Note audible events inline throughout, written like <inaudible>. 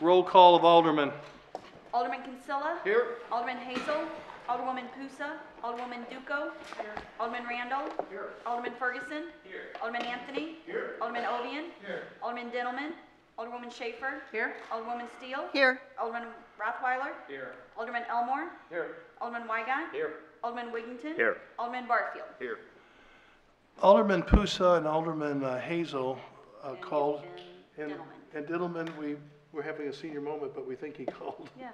Roll call of Alderman. Alderman Kinsella. Here. Alderman Hazel. Alderwoman Pusa. Alderwoman Duco. Here. Alderman Randall. Here. Alderman Ferguson. Here. Alderman Anthony. Here. Alderman Ovian. Here. Alderman Dintelman. Alderwoman Schaefer. Here. Alderwoman Steele. Here. Alderman Rothweiler. Here. Alderman Elmore. Here. Alderman Weigant. Here. Alderman Wiggington. Here. Alderman Barfield. Here. Alderman Pusa and Alderman uh, Hazel uh, And- called. and And Dintelman. and Diddleman, we, we're having a senior moment, but we think he <laughs> called. Yeah.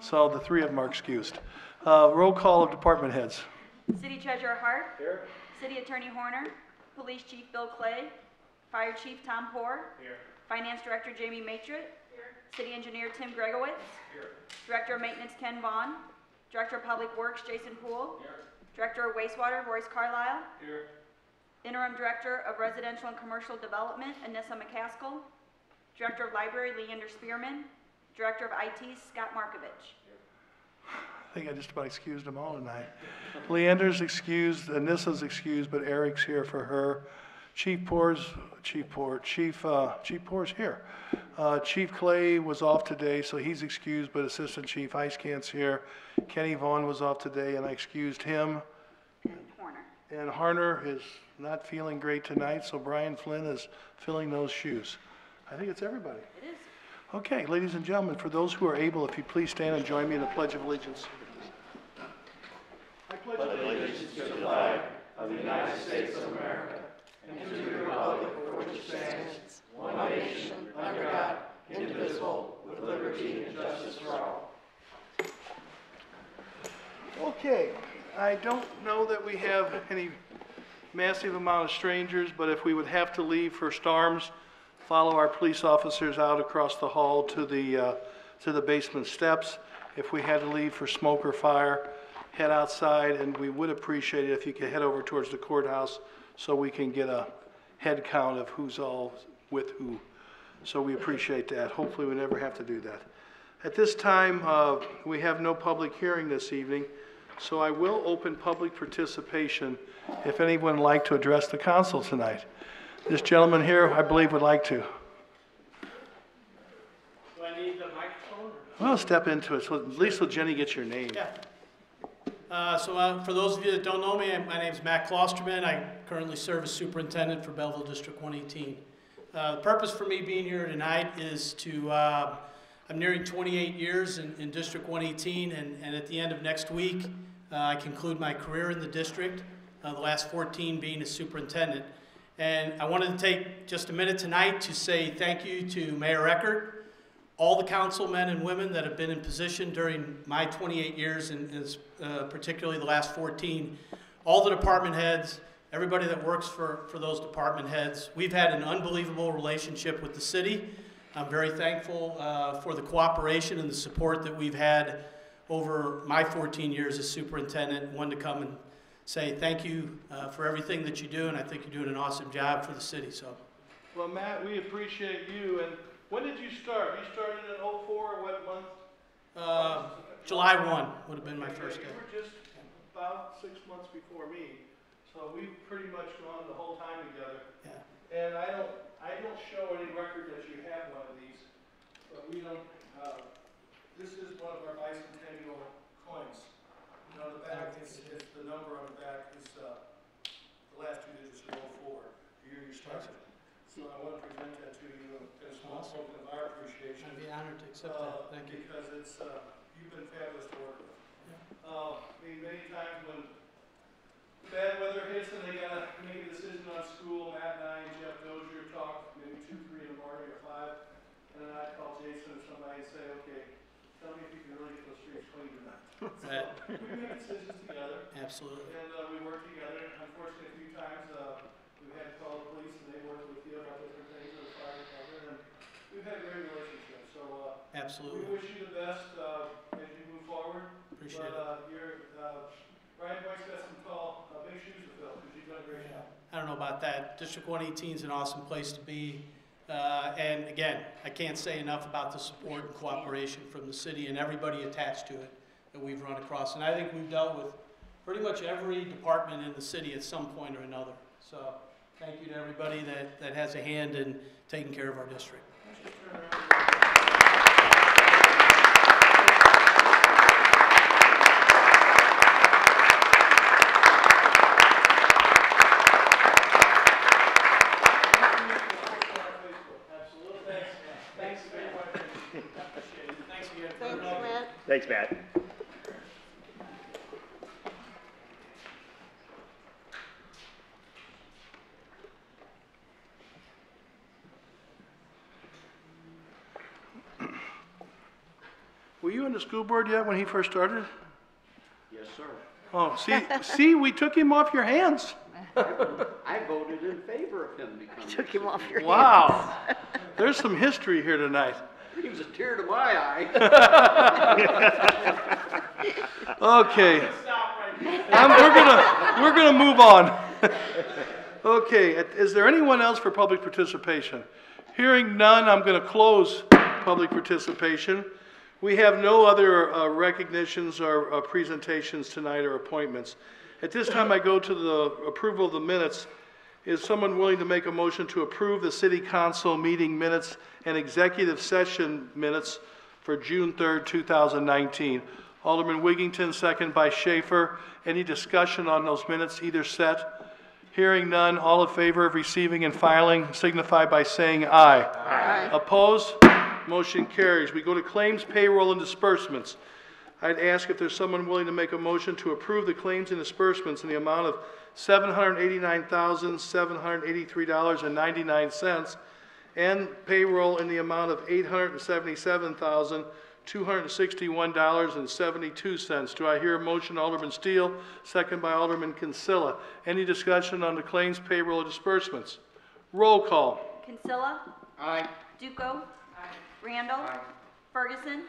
So the three of them are excused. Uh, Roll call of department heads. City Treasurer Hart. Here. City Attorney Horner. Police Chief Bill Clay. Fire Chief Tom Poor. Here. Finance Director Jamie Maitret. City Engineer Tim Gregowitz. Here. Director of Maintenance Ken Vaughn. Director of Public Works Jason Poole. Director of Wastewater Royce Carlisle. Here. Interim Director of Residential and Commercial Development Anissa McCaskill. Director of Library Leander Spearman. Director of IT Scott Markovich. I think I just about excused them all tonight. Leander's excused, Anissa's excused, but Eric's here for her. Chief Poor's, Chief Poor, Chief, uh, Chief Poor's here. Uh, Chief Clay was off today, so he's excused, but Assistant Chief Heiskam's here. Kenny Vaughn was off today, and I excused him. And Horner. And Harner is not feeling great tonight, so Brian Flynn is filling those shoes. I think it's everybody. It is. Okay, ladies and gentlemen, for those who are able, if you please stand and join me in the Pledge of Allegiance. I pledge allegiance to the flag of the United States of America and to the republic for which it stands, one nation, under God, indivisible, with liberty and justice for all. Okay, I don't know that we have any massive amount of strangers, but if we would have to leave for storms, follow our police officers out across the hall to the, uh, to the basement steps. If we had to leave for smoke or fire, head outside, and we would appreciate it if you could head over towards the courthouse so we can get a head count of who's all with who. So we appreciate that. Hopefully, we never have to do that. At this time, uh, we have no public hearing this evening, so I will open public participation if anyone would like to address the council tonight. This gentleman here, I believe, would like to. Do I need the microphone? Well, step into it, so at least let Jenny get your name. Yeah. Uh, So uh, for those of you that don't know me, my name is Matt Klosterman. I currently serve as superintendent for Belleville District 118. Uh, The purpose for me being here tonight is to, uh, I'm nearing 28 years in in District 118, and and at the end of next week, uh, I conclude my career in the district, uh, the last 14 being as superintendent. And I wanted to take just a minute tonight to say thank you to Mayor Eckert, all the councilmen and women that have been in position during my 28 years, and uh, particularly the last 14, all the department heads, everybody that works for, for those department heads. We've had an unbelievable relationship with the city. I'm very thankful uh, for the cooperation and the support that we've had over my 14 years as superintendent. Wanted to come and say thank you uh, for everything that you do, and I think you're doing an awesome job for the city. So. Well, Matt, we appreciate you, and when did you start? You started in '04, or what month? Uh, July 1 would have been my first day. You were just about six months before me, so we've pretty much gone the whole time together. Yeah. And I don't, I don't show any record that you have one of these, but we don't, uh, this is one of our bicentennial coins. Know, the back, it's, it's, the number on the back is, uh, the last two digits are 04, the year you started. So I want to present that to you as a small token of our appreciation. I'd be honored to accept Uh, that. Thank you. Because it's, uh, you've been fabulous to work with. Uh, I mean, many times when bad weather hits and they gotta make a decision on school, Matt and I and Jeff Dozier talk maybe two, three in the morning or five. And then I'd call Jason or somebody and say, okay, tell me if you can really get those streets clean or not. <laughs> Right. We make decisions together Absolutely. and, uh, we work together. Unfortunately, a few times, uh, we've had to call the police and they work with you about different things or the fire department and we've had a great relationship, so, uh, we wish you the best uh, as you move forward. Appreciate But it. uh, you're, uh, Brian White's got some tall, uh, big shoes to fill, because you've done a great job. I don't know about that. District 118 is an awesome place to be. Uh, And again, I can't say enough about the support and cooperation from the city and everybody attached to it that we've run across. And I think we've dealt with pretty much every department in the city at some point or another. So thank you to everybody that, that has a hand in taking care of our district. Let's just turn around. Thanks, Matt. Were you on the school board yet when he first started? Yes, sir. Oh, see, see, we took him off your hands. <laughs> I voted in favor of him becoming. Took him off your hands. Wow. There's some history here tonight. Brings a tear to my eye. <laughs> Okay. Um, we're gonna, we're gonna move on. Okay, is there anyone else for public participation? Hearing none, I'm gonna close public participation. We have no other uh, recognitions or uh, presentations tonight or appointments. At this time, I go to the approval of the minutes. Is someone willing to make a motion to approve the city council meeting minutes and executive session minutes for June 3rd, 2019? Alderman Wiggington, second by Schaefer. Any discussion on those minutes, either set? Hearing none, all in favor of receiving and filing signify by saying aye. Aye. Opposed? Motion carries. We go to claims, payroll, and disbursements. I'd ask if there's someone willing to make a motion to approve the claims and disbursements in the amount of $789,783.99 and payroll in the amount of $877,261.72. Do I hear a motion, Alderman Steele, second by Alderman Kinsella? Any discussion on the claims, payroll, or disbursements? Roll call. Kinsella. Aye. Duco. Randall. Ferguson.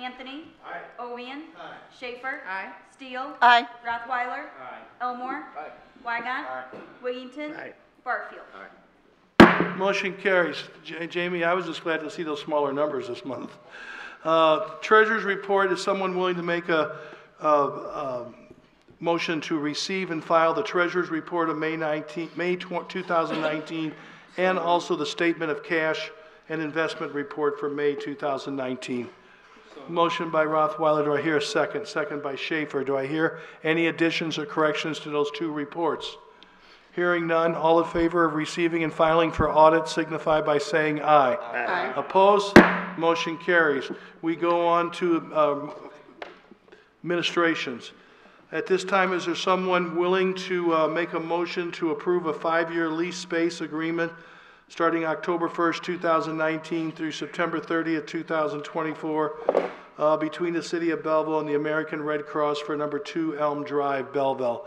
Anthony. Ovian. Schaefer. Steele. Aye. Rothweiler. Elmore. Weigant. Wiggington. Barfield. Motion carries. Ja- Jamie, I was just glad to see those smaller numbers this month. Uh, Treasurer's report, is someone willing to make a, uh, um, motion to receive and file the treasurer's report of May 19, May tw- 2019, and also the statement of cash and investment report for May 2019? Motion by Rothweiler, do I hear a second? Second by Schaefer, do I hear any additions or corrections to those two reports? Hearing none, all in favor of receiving and filing for audit signify by saying aye. Aye. Opposed? Motion carries. We go on to um, administrations. At this time, is there someone willing to uh, make a motion to approve a five-year lease space agreement starting October 1st, 2019 through September 30th, 2024, uh, between the City of Belleville and the American Red Cross for number two Elm Drive, Belleville?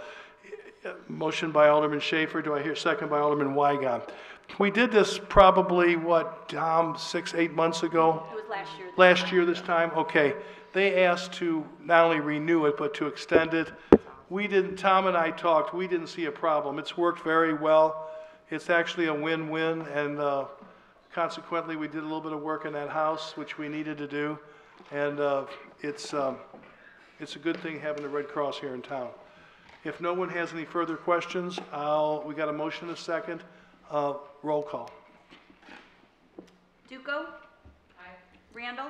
Motion by Alderman Schaefer, do I hear second by Alderman Weigant? We did this probably, what, Tom, six, eight months ago? It was last year. Last year this time, okay. They asked to not only renew it, but to extend it. We didn't, Tom and I talked, we didn't see a problem. It's worked very well. It's actually a win-win, and uh, consequently, we did a little bit of work in that house, which we needed to do. And uh, it's, um, it's a good thing having the Red Cross here in town. If no one has any further questions, I'll, we got a motion and a second. Uh, Roll call. Duco. Aye. Randall.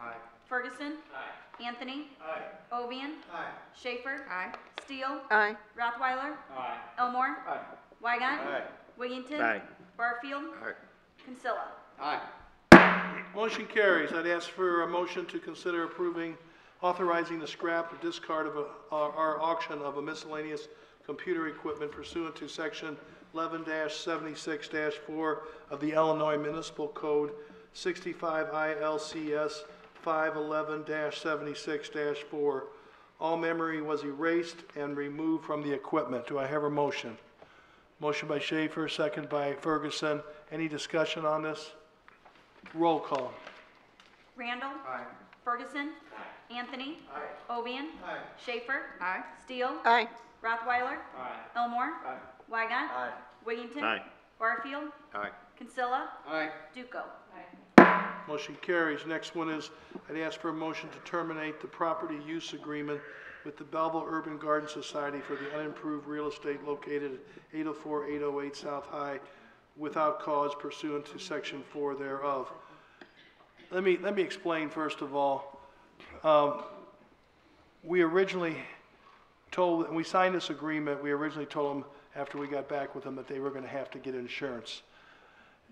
Aye. Ferguson. Aye. Anthony. Aye. Ovian. Aye. Schaefer. Aye. Steele. Aye. Rothweiler. Aye. Elmore. Aye. Weigant. Wiggington. Barfield. Kinsella. Aye. Motion carries. I'd ask for a motion to consider approving, authorizing the scrap or discard of a, our our auction of a miscellaneous computer equipment pursuant to section eleven seventy-six four of the Illinois Municipal Code, sixty-five ILCS five eleven seventy-six four. All memory was erased and removed from the equipment. Do I have a motion? Motion by Schaefer, second by Ferguson. Any discussion on this? Roll call. Randall. Ferguson. Anthony. Ovian. Schaefer. Steele. Aye. Rothweiler. Elmore. Weigant. Wiggington. Barfield. Aye. Kinsella. Aye. Duco. Motion carries. Next one is, I'd ask for a motion to terminate the property use agreement with the Belleville Urban Garden Society for the unimproved real estate located at 804, 808 South High without cause pursuant to section four thereof. Let me, let me explain first of all. Um, We originally told, we signed this agreement, we originally told them, after we got back with them, that they were gonna have to get insurance.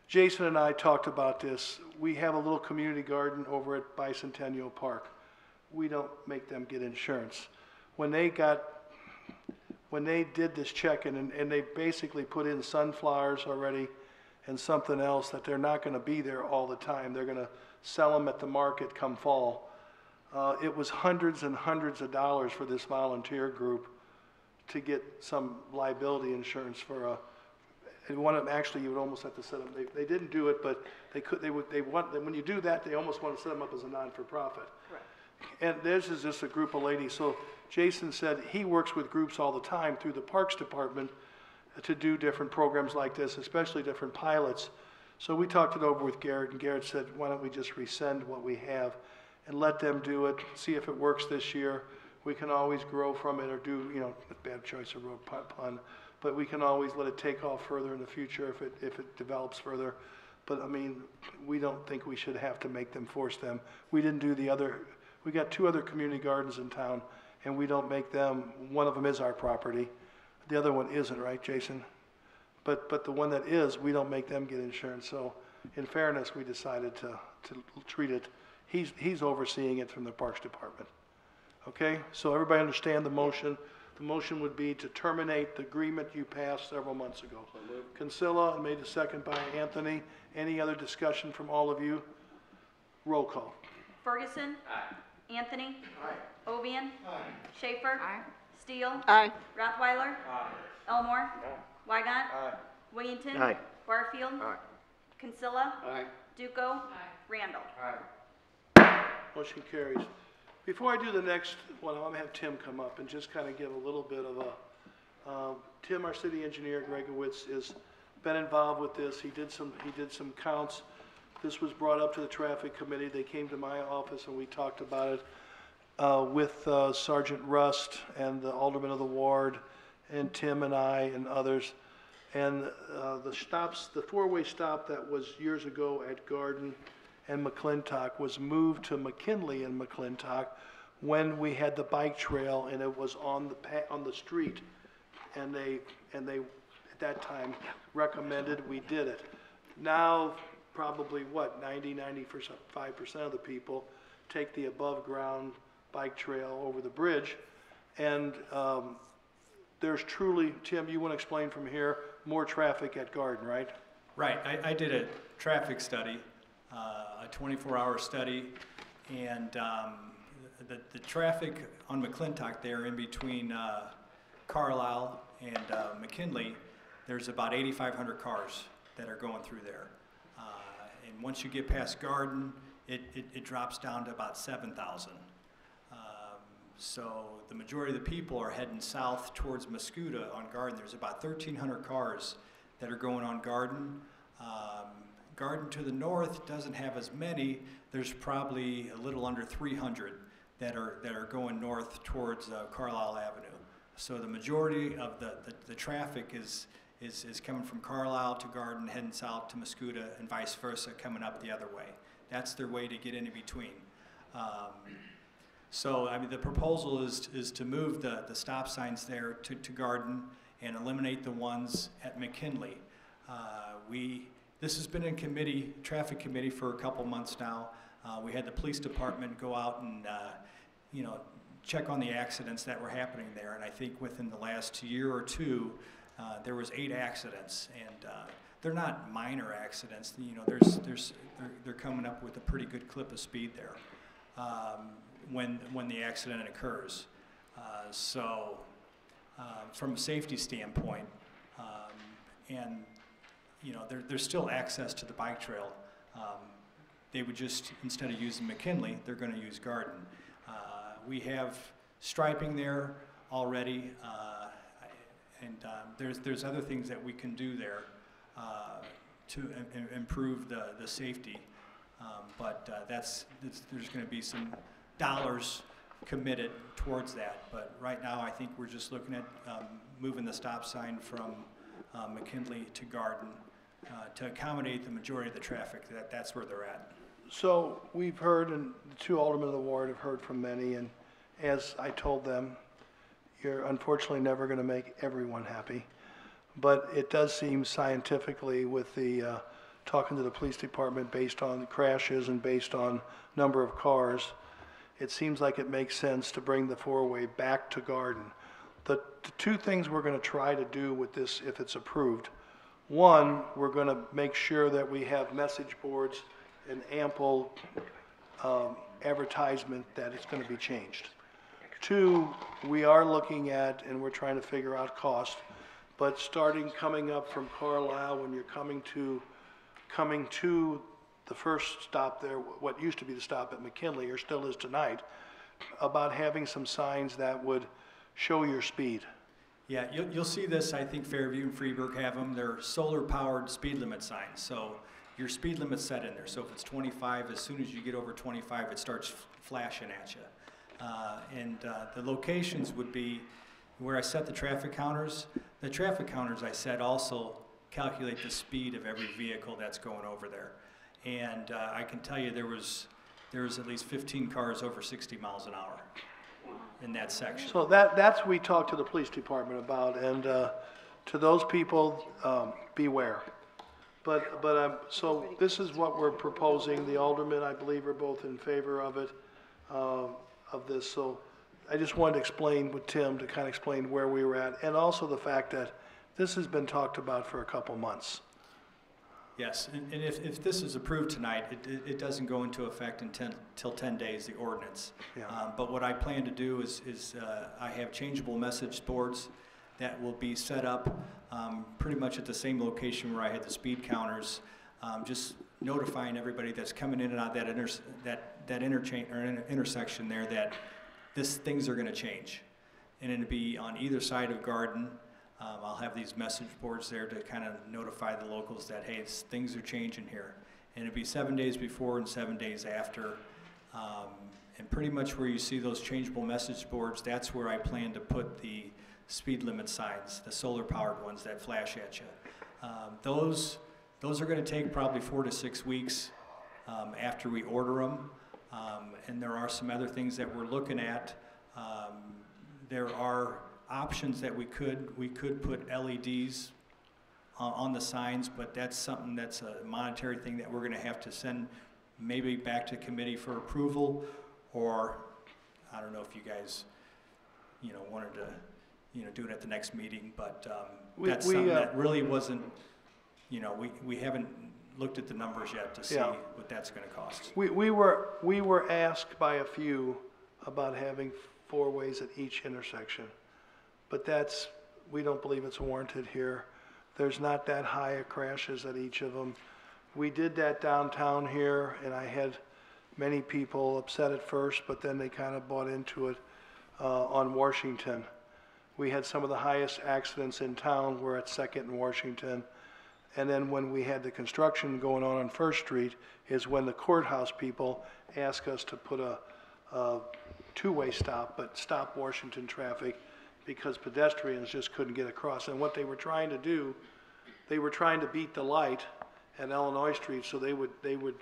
Jason and I talked about this. We have a little community garden over at Bicentennial Park. we don't make them get insurance. When they got, when they did this check-in and, and they basically put in sunflowers already and something else that they're not gonna be there all the time, they're gonna sell them at the market come fall. Uh, it was hundreds and hundreds of dollars for this volunteer group to get some liability insurance for a, and one of them, actually, you would almost have to set them, they, they didn't do it, but they could, they would, they want, when you do that, they almost want to set them up as a non-for-profit. Correct. And this is just a group of ladies, so Jason said he works with groups all the time through the Parks Department to do different programs like this, especially different pilots. So we talked it over with Garrett, and Garrett said, why don't we just resend what we have and let them do it, see if it works this year. We can always grow from it or do, you know, bad choice of pun- pun, but we can always let it take off further in the future if it, if it develops further. But I mean, we don't think we should have to make them force them. We didn't do the other, we got two other community gardens in town, and we don't make them, one of them is our property. The other one isn't, right, Jason? But, but the one that is, we don't make them get insurance, so in fairness, we decided to, to treat it, he's, he's overseeing it from the Parks Department. Okay, so everybody understand the motion? The motion would be to terminate the agreement you passed several months ago. Kinsella, made a second by Anthony. Any other discussion from all of you? Roll call. Ferguson. Anthony. Ovian. Schaefer. Steele. Aye. Rothweiler. Elmore. Weigant. Wiggington. Barfield. Kinsella. Aye. Duco. Randall. Motion carries. Before I do the next one, I'm gonna have Tim come up and just kind of give a little bit of a, um, Tim, our city engineer, Gregowitz, has been involved with this. He did some, he did some counts. This was brought up to the traffic committee. They came to my office and we talked about it, uh, with uh, Sergeant Rust and the alderman of the ward, and Tim and I and others. And uh, the stops, the four-way stop that was years ago at Garden and McClintock was moved to McKinley and McClintock when we had the bike trail and it was on the pa, on the street. And they, and they, at that time, recommended we did it. Now, probably what, 90, 95 percent of the people take the above-ground bike trail over the bridge. And um, there's truly, Tim, you want to explain from here, more traffic at Garden, right? Right, I, I did a traffic study, uh, a 24-hour study, and um, the, the traffic on McClintock there in between uh, Carlisle and uh, McKinley, there's about 8,500 cars that are going through there. And once you get past Garden, it, it, it drops down to about 7,000. Um, So the majority of the people are heading south towards Mascoutah on Garden. There's about 1,300 cars that are going on Garden. Um, Garden to the north doesn't have as many. There's probably a little under 300 that are, that are going north towards uh, Carlisle Avenue. So the majority of the, the, the traffic is, is, is coming from Carlisle to Garden, heading south to Mascoutah, and vice versa, coming up the other way. That's their way to get in between. Um, so, I mean, the proposal is, is to move the, the stop signs there to, to Garden and eliminate the ones at McKinley. Uh, we, this has been in committee, traffic committee for a couple months now. Uh, we had the police department go out and, uh, you know, check on the accidents that were happening there. And I think within the last year or two, uh, there was eight accidents. And, uh, they're not minor accidents, you know, there's, there's, they're, they're coming up with a pretty good clip of speed there um, when, when the accident occurs. Uh, so, uh, from a safety standpoint, um, and, you know, there, there's still access to the bike trail. Um, they would just, instead of using McKinley, they're gonna use Garden. Uh, we have striping there already, uh, and, um, there's, there's other things that we can do there, uh, to im- im- improve the, the safety. Um, But uh, that's, that's- there's going to be some dollars committed towards that. But right now, I think we're just looking at um, moving the stop sign from uh, McKinley to Garden uh, to accommodate the majority of the traffic. That, that's where they're at. So we've heard, and the two aldermen of the ward have heard from many, and as I told them, you're unfortunately never going to make everyone happy. But it does seem scientifically with the, uh, talking to the police department based on crashes and based on number of cars, it seems like it makes sense to bring the four-way back to Garden. The, the two things we're gonna try to do with this, if it's approved, one, we're gonna make sure that we have message boards and ample, um, advertisement that it's gonna be changed. Two, we are looking at, and we're trying to figure out cost, but starting coming up from Carlisle, when you're coming to, coming to the first stop there, what used to be the stop at McKinley, or still is tonight, about having some signs that would show your speed. Yeah, you'll, you'll see this, I think Fairview and Freeburg have them, they're solar-powered speed limit signs, so your speed limit's set in there, so if it's twenty-five, as soon as you get over twenty-five, it starts flashing at you. Uh, and, uh, the locations would be where I set the traffic counters, the traffic counters I set also calculate the speed of every vehicle that's going over there. And, uh, I can tell you, there was, there was at least fifteen cars over sixty miles an hour in that section. So that, that's we talked to the police department about, and, uh, to those people, um, beware. But, but, um, so this is what we're proposing, the aldermen, I believe, are both in favor of it, uh, of this, so I just wanted to explain with Tim, to kind of explain where we were at, and also the fact that this has been talked about for a couple months. Yes, and, and if, if this is approved tonight, it, it, it doesn't go into effect until, ten, ten days, the ordinance. Yeah. Um, but what I plan to do is, is, uh, I have changeable message boards that will be set up, um, pretty much at the same location where I had the speed counters. Um, just notifying everybody that's coming in and out that inter, that, that interchange, or inter- intersection there that this, things are gonna change. And it'll be on either side of Garden. Um, I'll have these message boards there to kind of notify the locals that, hey, things are changing here. And it'll be seven days before and seven days after. Um, and pretty much where you see those changeable message boards, that's where I plan to put the speed limit signs, the solar powered ones that flash at you. Um, those, those are gonna take probably four to six weeks, um, after we order them. Um, and there are some other things that we're looking at. Um, there are options that we could, we could put LEDs on, on the signs, but that's something that's a monetary thing that we're gonna have to send maybe back to committee for approval, or, I don't know if you guys, you know, wanted to, you know, do it at the next meeting, but, um, We- that's we, something uh, that really wasn't, you know, we, we haven't looked at the numbers yet to see Yeah. what that's gonna cost. We, we were, we were asked by a few about having four ways at each intersection. But that's, we don't believe it's warranted here. There's not that high of crashes at each of them. We did that downtown here, and I had many people upset at first, but then they kind of bought into it, uh, on Washington. We had some of the highest accidents in town we were at Second and Washington. And then when we had the construction going on on First Street is when the courthouse people asked us to put a, a two-way stop, but stop Washington traffic because pedestrians just couldn't get across. And what they were trying to do, they were trying to beat the light at Illinois Street, so they would, they would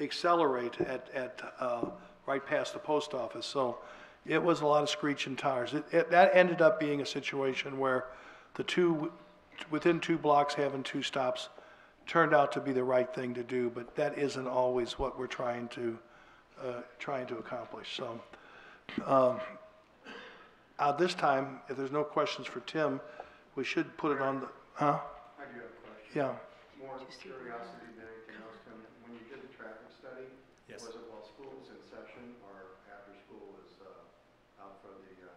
accelerate at, at, uh, right past the post office. So it was a lot of screeching tires. It, it, that ended up being a situation where the two, within two blocks having two stops turned out to be the right thing to do, but that isn't always what we're trying to, uh, trying to accomplish, so. Um, uh, this time, if there's no questions for Tim, we should put it on the, huh? I do have a question. Yeah. More curiosity than anything else, Tim. When you did the traffic study, Yes. was it while school was in session or after school was uh, out for the, uh,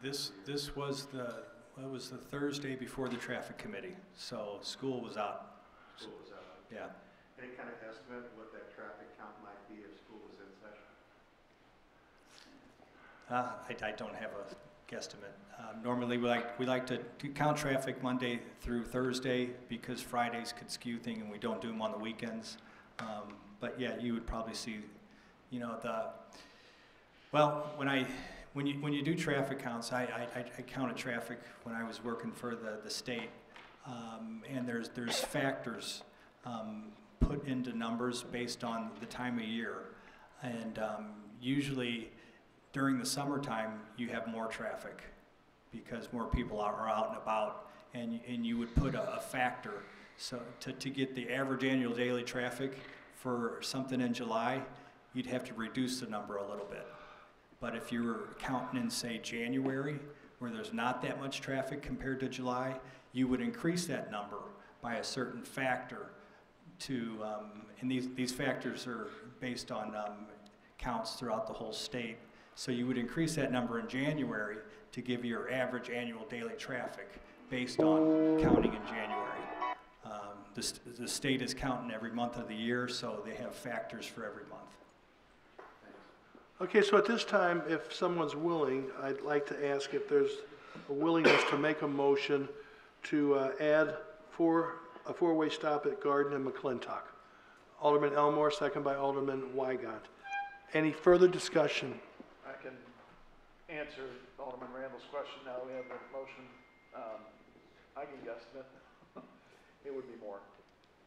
This, this was the, it was the Thursday before the traffic committee, so school was out, school was out? yeah. Any kind of estimate what that traffic count might be if school was in session? Uh, I, I don't have a guesstimate. Um, Normally, we like, we like to to count traffic Monday through Thursday because Fridays could skew things and we don't do them on the weekends. Um, But yeah, you would probably see, you know, the, well, when I, when you, when you do traffic counts, I, I, I- counted traffic when I was working for the, the state. Um, And there's, there's factors um, put into numbers based on the time of year. And um, usually during the summertime, you have more traffic because more people are are out and about. And, and you would put a, a factor. So to, to get the average annual daily traffic for something in July, you'd have to reduce the number a little bit. But if you were counting in, say, January, where there's not that much traffic compared to July, you would increase that number by a certain factor to, um, and these, these factors are based on um, counts throughout the whole state. So you would increase that number in January to give your average annual daily traffic based on counting in January. Um, The, the state is counting every month of the year, so they have factors for every month. Okay, so at this time, if someone's willing, I'd like to ask if there's a willingness to make a motion to uh, add four, a four-way stop at Garden and McClintock. Alderman Elmore, second by Alderman Weigant. Any further discussion? I can answer Alderman Randall's question now we have the motion. Um, I can guesstimate. <laughs> It would be more.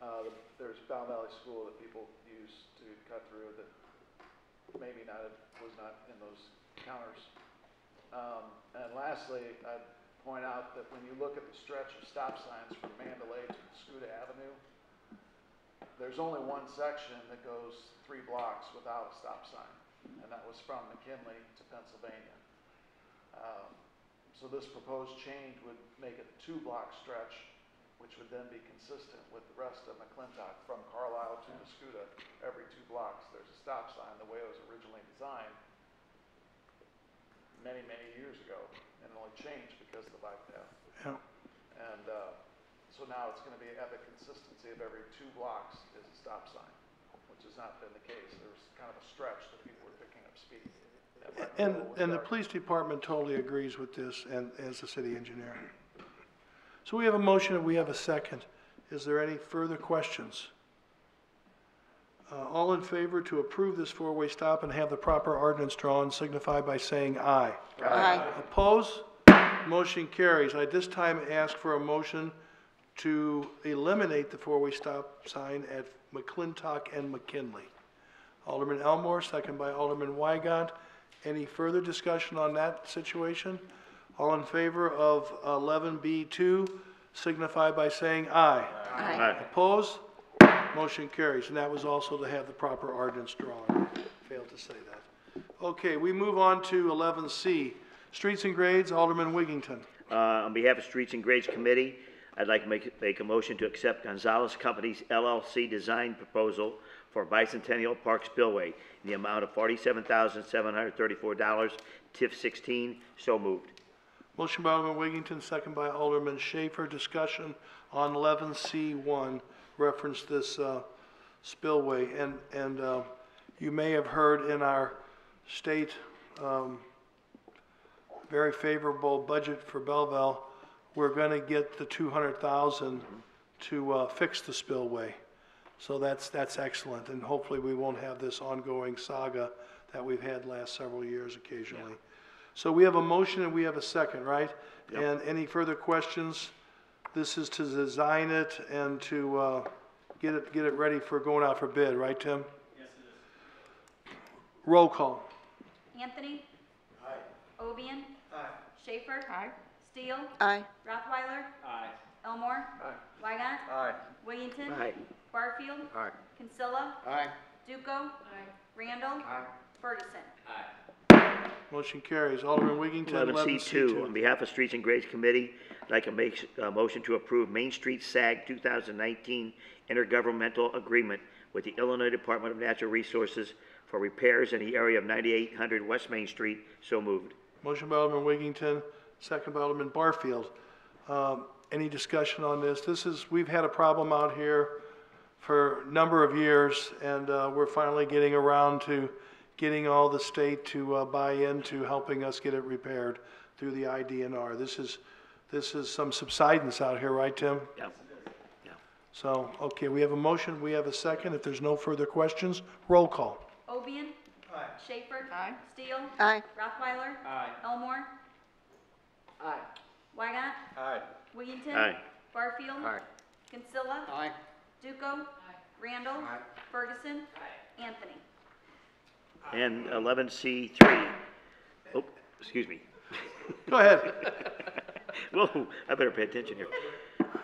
Uh, there's Bound Valley School that people use to cut through that maybe not, it was not in those counters. Um, and lastly, I'd point out that when you look at the stretch of stop signs from Mandalay to Scuda Avenue, there's only one section that goes three blocks without a stop sign, and that was from McKinley to Pennsylvania. Um, So this proposed change would make it a two-block stretch, which would then be consistent with the rest of McClintock from Carlisle to Mascoutah. Every two blocks, there's a stop sign, the way it was originally designed many, many years ago, and it only changed because of the bike path. Yeah. And, uh, so now it's gonna be, have the consistency of every two blocks is a stop sign, which has not been the case. There was kind of a stretch that people were picking up speed. That might be a And, and the police department totally agrees with this, and as the city engineer. So we have a motion and we have a second. Is there any further questions? Uh, all in favor to approve this four-way stop and have the proper ordinance drawn signify by saying aye. Aye. Oppose? Motion carries. I this time ask for a motion to eliminate the four-way stop sign at McClintock and McKinley. Alderman Elmore, second by Alderman Weigant. Any further discussion on that situation? All in favor of eleven B two signify by saying aye. Aye. Oppose? Motion carries, and that was also to have the proper ordinance drawn. Failed to say that. Okay, we move on to eleven C, streets and grades, Alderman Wiggington. Uh, On behalf of Streets and Grades Committee, I'd like to make, make a motion to accept Gonzalez Company's LLC design proposal for Bicentennial Park Spillway in the amount of forty-seven thousand, seven hundred thirty-four dollars, TIF sixteen, so moved. Motion by Alderman Wiggington, second by Alderman Schaefer. Discussion on eleven C one, reference this, uh, spillway. And, and, uh, you may have heard in our state, um, very favorable budget for Belleville, we're gonna get the two hundred thousand to, uh, fix the spillway. So that's, that's excellent, and hopefully we won't have this ongoing saga that we've had last several years occasionally. So we have a motion and we have a second, right? And any further questions? This is to design it and to, uh, get it, get it ready for going out for bid, right, Tim? Yes, it is. Roll call. Anthony? Aye. Ovian? Aye. Schaefer? Aye. Steele? Aye. Rothweiler? Aye. Elmore? Aye. Weigant? Aye. Wiggington? Aye. Barfield? Aye. Kinsella? Aye. Duco? Randall? Aye. Ferguson? Motion carries. Alderman Wiggington, Eleven eleven C C two, two. on behalf of Streets and Grades Committee, I'd like to make a motion to approve Main Street SAG two thousand nineteen intergovernmental agreement with the Illinois Department of Natural Resources for repairs in the area of ninety-eight hundred West Main Street, so moved. Motion by Alderman Wiggington, second by Alderman Barfield. Um, any discussion on this? This is, we've had a problem out here for a number of years, and, uh, we're finally getting around to getting all the state to, uh, buy into helping us get it repaired through the IDNR. This is, this is some subsidence out here, right, Tim? Yeah. Yeah. So, okay, we have a motion, we have a second. If there's no further questions, roll call. Ovian? Aye. Schaefer? Aye. Steele? Aye. Rothweiler? Aye. Elmore? Aye. Weigant? Aye. Wiggington? Aye. Barfield? Aye. Kinsella? Aye. Duco? Aye. Randall? Aye. Ferguson? Aye. Anthony? And eleven C three, oh, excuse me. <laughs> Go ahead. <laughs> Whoa, I better pay attention here.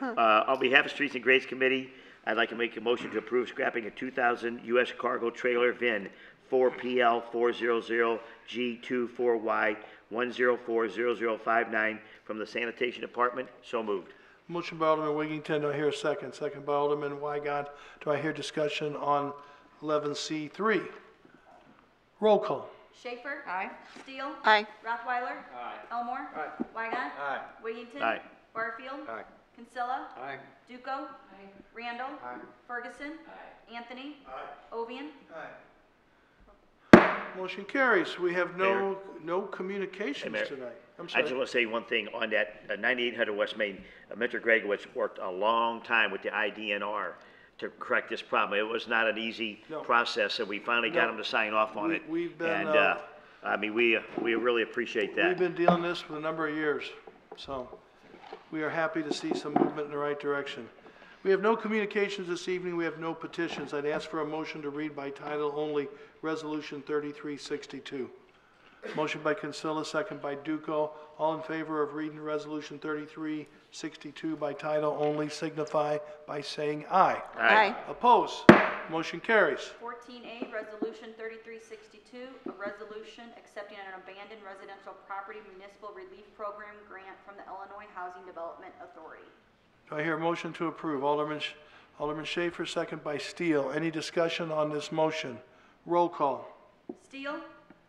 Uh, on behalf of Streets and Grades Committee, I'd like to make a motion to approve scrapping a two thousand US cargo trailer VIN four PL four zero zero G 24 Y one zero four zero zero five nine from the sanitation department. So moved. Motion by Alderman Wiggington, do I hear a second? Second by Alderman Weigant. Do I hear discussion on eleven C three? Roll call. Schaefer? Aye. Steele? Aye. Rothweiler? Aye. Elmore? Aye. Weigant? Aye. Wiggington? Aye. Barfield? Aye. Kinsella? Aye. Duco? Aye. Randall? Aye. Ferguson? Aye. Anthony? Aye. Ovian? Aye. Motion carries. We have no, Mayor. no communications Mayor. tonight. I'm I just sorry. want to say one thing on that uh, 9800 West Main. Uh, Mr. Gregowitz worked a long time with the IDNR to correct this problem. It was not an easy No. process, and we finally got No. him to sign off on We- it. we've been, And, uh, uh, I mean, we, we really appreciate that. We've that. been dealing this for a number of years, so we are happy to see some movement in the right direction. We have no communications this evening, we have no petitions. I'd ask for a motion to read by title only, Resolution 3362. Motion by Kinsella, second by Duco. All in favor of reading Resolution 3362 by title only signify by saying aye. Aye. Opposed? Motion carries. Fourteen A, Resolution thirty-three sixty-two, a resolution accepting an abandoned residential property municipal relief program grant from the Illinois Housing Development Authority. Do I hear a motion to approve? Alderman, Sh- Alderman Schaefer, second by Steele. Any discussion on this motion? Roll call. Steele?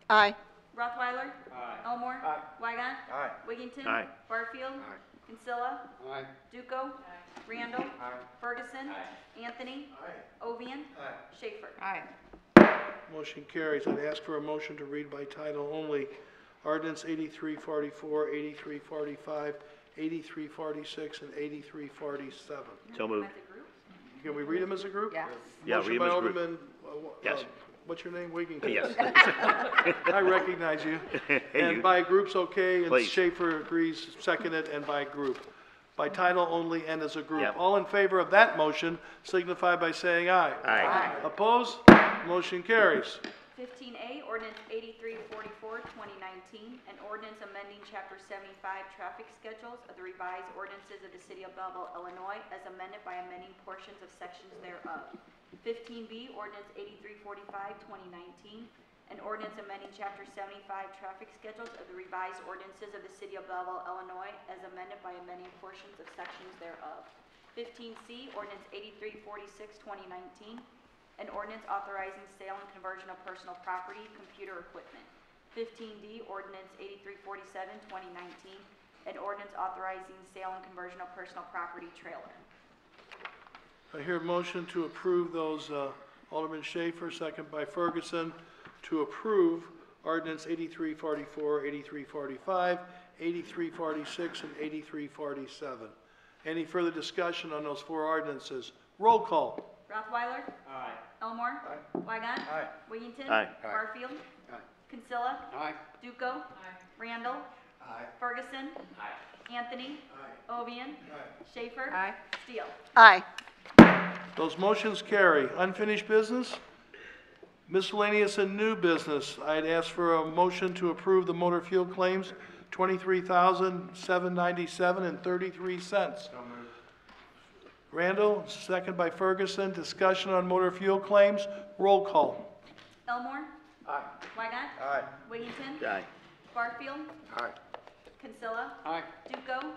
Aye. Rothweiler? Aye. Elmore? Aye. Weigant? Aye. Wiggington? Aye. Barfield? Kinsella? Aye. Duco? Randall? Aye. Ferguson? Anthony? Ovian? Schaefer? Aye. Motion carries. I'd ask for a motion to read by title only. Ordinance 8344, 8345, 8346, and 8347. So moved. As a? Can we read them as a group? Yes. Yeah, Motion read by 'em as a group. Alderman, uh, uh, Yes. What's your name? Wiggington? Yes. <laughs> I recognize you. <laughs> Hey, And you. by group's okay, and Please. Schaefer agrees, second it, and by group. By title only and as a group. Yep. All in favor of that motion signify by saying aye. Aye. Opposed? Motion carries. Fifteen A, ordinance 8344, 2019, an ordinance amending chapter seventy-five traffic schedules of the revised ordinances of the city of Belleville, Illinois, as amended by amending portions of sections thereof. Fifteen B, ordinance 8345, 2019, an ordinance amending chapter seventy-five traffic schedules of the revised ordinances of the city of Belleville, Illinois, as amended by amending portions of sections thereof. Fifteen C, ordinance 8346, 2019, an ordinance authorizing sale and conversion of personal property, computer equipment. Fifteen D, ordinance 8347, 2019, an ordinance authorizing sale and conversion of personal property trailer. I hear a motion to approve those, uh, Alderman Schaefer, second by Ferguson, to approve ordinance 8344, 8345, 8346, and 8347. Any further discussion on those four ordinances? Roll call. Rothweiler? Aye. Elmore? Aye. Weigant? Aye. Wiggington? Aye. Barfield? Aye. Kinsella? Aye. Duco? Randall? Aye. Ferguson? Anthony? Ovian? Schaefer? Aye. Steele? Aye. Those motions carry. Unfinished business? Miscellaneous and new business. I'd ask for a motion to approve the motor fuel claims, twenty-three thousand, seven ninety-seven and thirty-three cents. Randall, second by Ferguson. Discussion on motor fuel claims. Roll call. Elmore? Aye. Weigant? Aye. Wiggington? Aye. Barfield? Aye. Kinsella? Aye. Duco?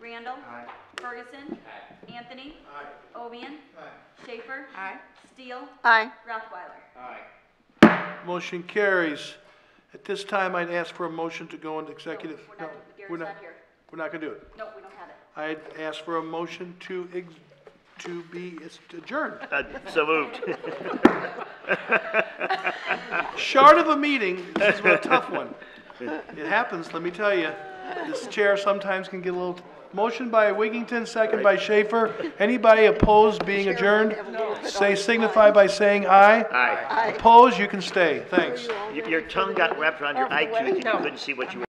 Randall? Aye. Ferguson? Anthony? Ovian? Schaefer? Aye. Steele? Aye. Rothweiler? Motion carries. At this time, I'd ask for a motion to go into No, executive. We're not, we're not- not here. We're not gonna do it. No, we don't have it. I'd ask for a motion to ex, to be adjourned. <laughs> Uh, So moved. Short of a meeting, this is a tough one. It happens, let me tell you. This chair sometimes can get a little, motion by Wiggington, second by Schaefer. Anybody opposed being adjourned? Say signify by saying aye. Aye. Opposed, you can stay. Thanks. Your your tongue got wrapped around your eye tooth and you couldn't see what you were